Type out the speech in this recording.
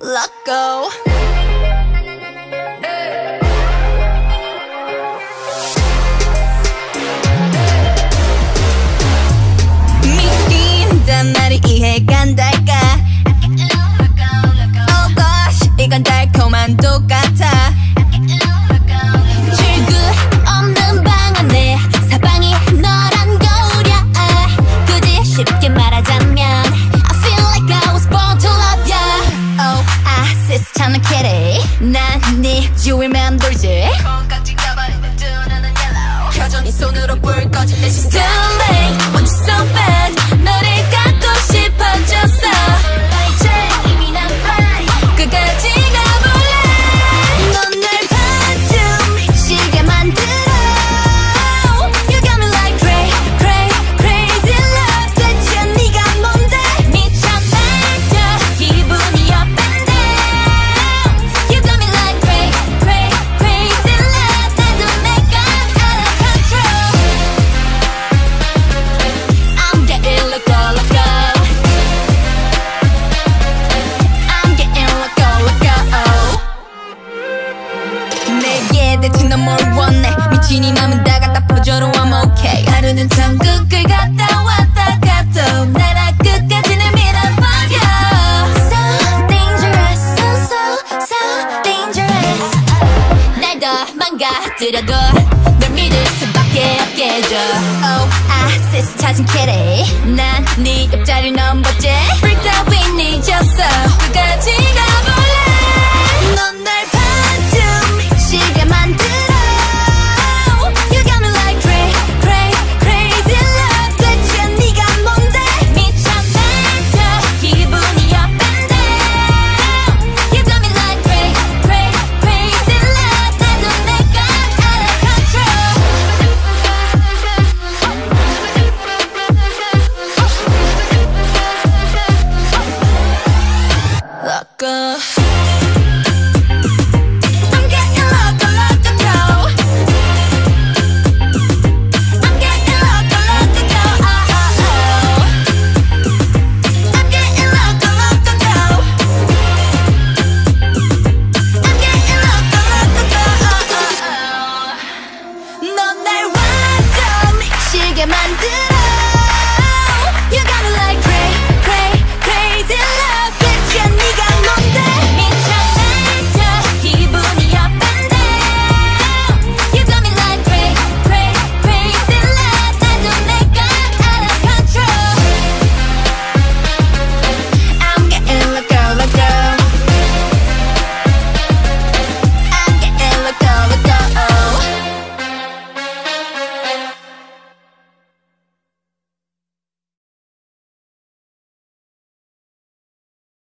let go I 시스찮은 kitty. 난네 주위를 맴돌지. 콩깍지 내 눈은 yellow. 켜져 네 손으로 불 꺼진 내 시스템 want you so bad 내게 대체 넌뭘 원해? 미친 이 맘은 다 갖다 퍼줘도 I'm okay. 하루는 천국을 갔다 왔다 가도 나라 끝까지는 밀어버려. So dangerous so so so dangerous. 날 더 망가뜨려도 널 믿을 수밖에 해줘. Oh 아세스 찾은 kitty 난네 옆자리 넘봤 만들어.